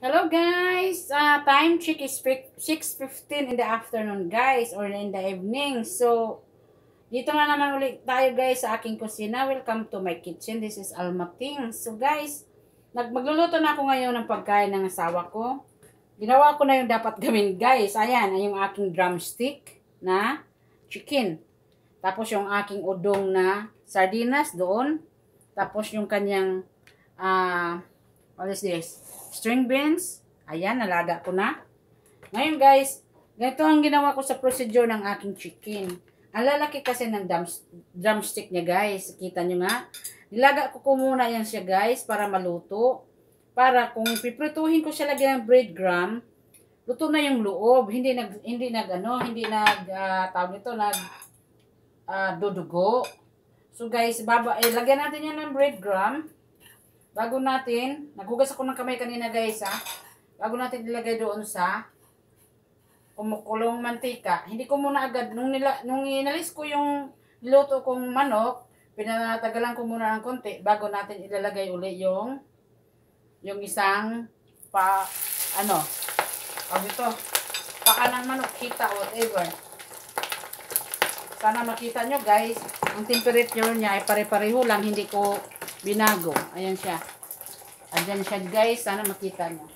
Hello guys! Uh, time check is 6.15 in the afternoon guys or in the evening. So, dito na naman ulit tayo guys sa aking kusina. Welcome to my kitchen. This is Almating. So guys, nagmagluluto na ako ngayon ng pagkain ng asawa ko. Ginawa ko na yung dapat gawin guys. Ayan, yung aking drumstick na chicken. Tapos yung aking udong na sardinas doon. Tapos yung kanyang, uh, what is this? string beans. Ayan, nalaga ko na. Ngayon guys, ganito ang ginawa ko sa procedure ng aking chicken. Ang lalaki kasi ng drumstick niya guys. Kita nyo nga. Nilaga ko ko muna yan siya guys para maluto. Para kung piprituhin ko siya lagyan ng breadcrumb, luto na yung loob. Hindi nag, hindi nag ano, hindi nag, uh, tawag ito, nag, uh, dudugo. So guys, baba, eh, lagyan natin yan ng breadcrumb. Bago natin, naghugas ako ng kamay kanina guys ha. Bago natin ilagay doon sa kumukulong mantika. Hindi ko muna agad, nung, nila, nung inalis ko yung niluto kong manok, pinatagalan ko muna ng konti bago natin ilalagay uli yung yung isang pa, ano, pag ito, paka ng manok, kita, whatever. Sana makita nyo guys, ang temperature niya ay pare-pareho lang, hindi ko binago. Ayan siya. Ayan siya guys. Sana makita nyo.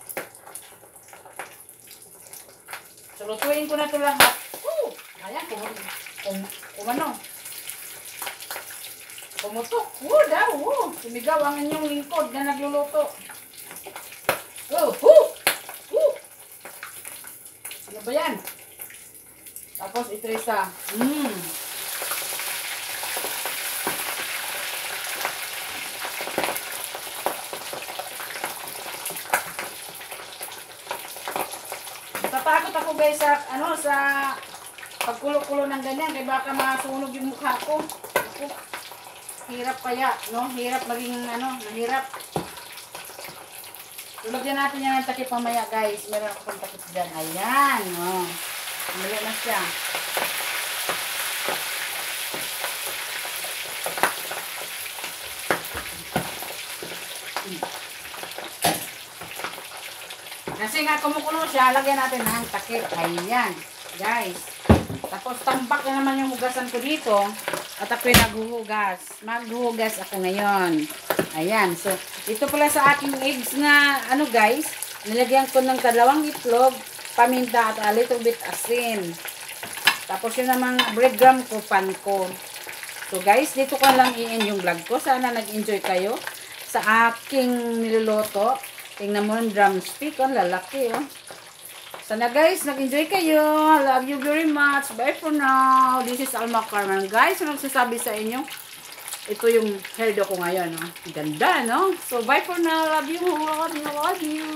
So, lutuin ko na ito lahat. Woo! Ayan, kung, kung, kung ano. Pumutok. Woo, daw. Woo. Sumigaw ang inyong lingkod na nagluluto. Oh, woo! Woo! Ano ba yan? Tapos, itresa. Mmm. Natatakot ako guys sa ano sa pagkulo-kulo ng ganyan kaya baka masunog yung mukha ko. Ako, hirap kaya, no? Hirap maging ano, mahirap. Tulagyan natin yan ng takip mamaya guys. Meron akong takip dyan. Ayan, no? Mali na siya. Kasi nga kumukulo siya, lagyan natin ng takip. Ayan, guys. Tapos tambak na naman yung hugasan ko dito. At ako'y naghuhugas. Maghuhugas ako ngayon. Ayan. So, ito pala sa aking eggs na, ano guys, nilagyan ko ng dalawang itlog, paminta at a little bit asin. Tapos yun namang breadcrumb ko, pan ko. So guys, dito ko lang i-end yung vlog ko. Sana nag-enjoy kayo sa aking niluluto. Tingnan mo yung drumstick, oh, lalaki, oh. Sana guys, nag-enjoy kayo. Love you very much. Bye for now. This is Alma Carmen. Guys, ano sasabi sa inyo? Ito yung hairdo ko ngayon, oh. Ganda, no? So, bye for now. Love you. Love you. Love you.